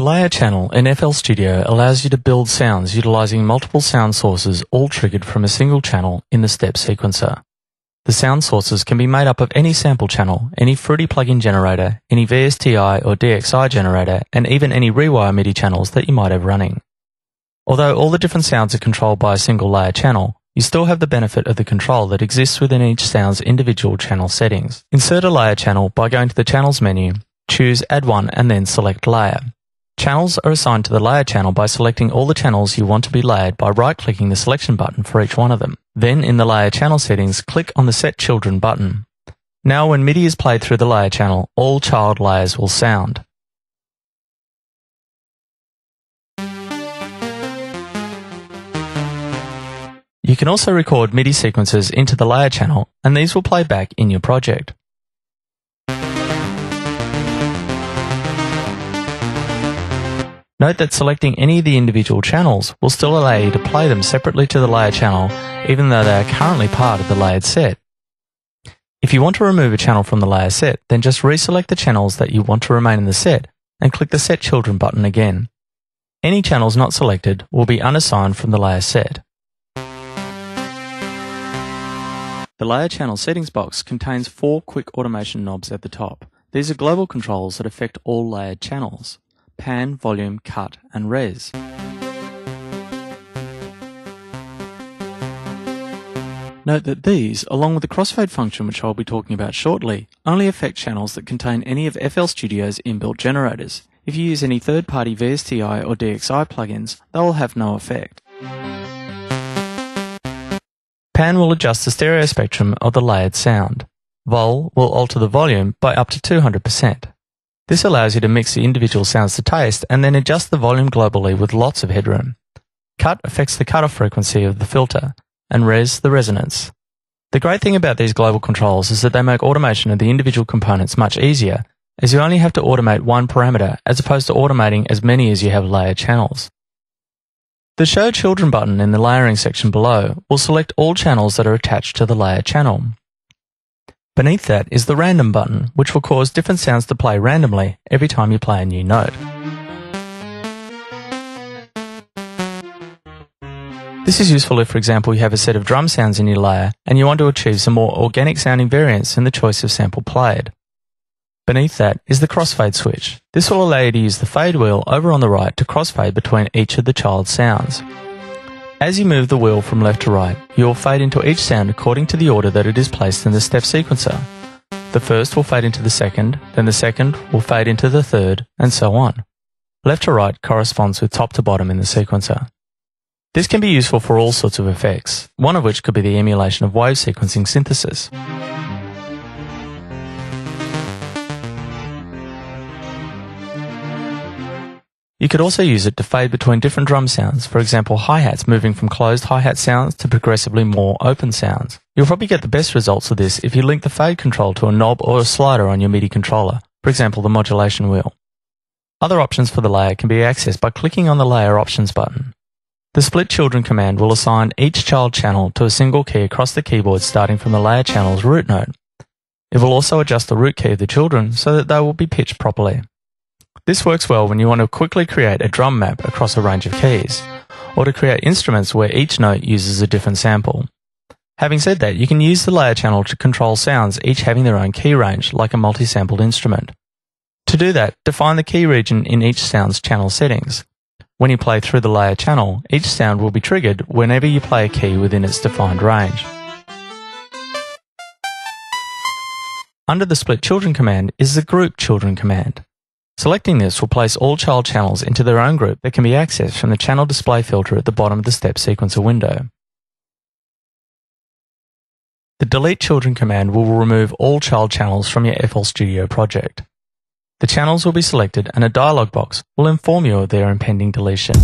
The layer channel in FL Studio allows you to build sounds utilizing multiple sound sources all triggered from a single channel in the step sequencer. The sound sources can be made up of any sample channel, any Fruity plugin generator, any VSTI or DXI generator, and even any Rewire MIDI channels that you might have running. Although all the different sounds are controlled by a single layer channel, you still have the benefit of the control that exists within each sound's individual channel settings. Insert a layer channel by going to the Channels menu, choose Add One and then select Layer. Channels are assigned to the layer channel by selecting all the channels you want to be layered by right-clicking the selection button for each one of them. Then in the layer channel settings, click on the Set Children button. Now when MIDI is played through the layer channel, all child layers will sound. You can also record MIDI sequences into the layer channel, and these will play back in your project. Note that selecting any of the individual channels will still allow you to play them separately to the layer channel, even though they are currently part of the layered set. If you want to remove a channel from the layer set, then just reselect the channels that you want to remain in the set and click the Set Children button again. Any channels not selected will be unassigned from the layer set. The layer channel settings box contains four quick automation knobs at the top. These are global controls that affect all layered channels pan, volume, cut, and res. Note that these, along with the crossfade function which I'll be talking about shortly, only affect channels that contain any of FL Studio's inbuilt generators. If you use any third-party VSTI or DXI plugins, they will have no effect. Pan will adjust the stereo spectrum of the layered sound. Vol will alter the volume by up to 200%. This allows you to mix the individual sounds to taste and then adjust the volume globally with lots of headroom. Cut affects the cutoff frequency of the filter, and res the resonance. The great thing about these global controls is that they make automation of the individual components much easier, as you only have to automate one parameter as opposed to automating as many as you have layer channels. The Show Children button in the layering section below will select all channels that are attached to the layer channel. Beneath that is the random button, which will cause different sounds to play randomly every time you play a new note. This is useful if, for example, you have a set of drum sounds in your layer and you want to achieve some more organic sounding variants in the choice of sample played. Beneath that is the crossfade switch. This will allow you to use the fade wheel over on the right to crossfade between each of the child sounds. As you move the wheel from left to right, you will fade into each sound according to the order that it is placed in the step sequencer. The first will fade into the second, then the second will fade into the third, and so on. Left to right corresponds with top to bottom in the sequencer. This can be useful for all sorts of effects, one of which could be the emulation of wave sequencing synthesis. You could also use it to fade between different drum sounds, for example hi-hats moving from closed hi-hat sounds to progressively more open sounds. You'll probably get the best results of this if you link the fade control to a knob or a slider on your MIDI controller, for example the modulation wheel. Other options for the layer can be accessed by clicking on the Layer Options button. The Split Children command will assign each child channel to a single key across the keyboard starting from the layer channel's root note. It will also adjust the root key of the children so that they will be pitched properly. This works well when you want to quickly create a drum map across a range of keys, or to create instruments where each note uses a different sample. Having said that, you can use the layer channel to control sounds each having their own key range, like a multi-sampled instrument. To do that, define the key region in each sound's channel settings. When you play through the layer channel, each sound will be triggered whenever you play a key within its defined range. Under the split children command is the group children command. Selecting this will place all child channels into their own group that can be accessed from the channel display filter at the bottom of the step sequencer window. The delete children command will remove all child channels from your FL Studio project. The channels will be selected and a dialog box will inform you of their impending deletion.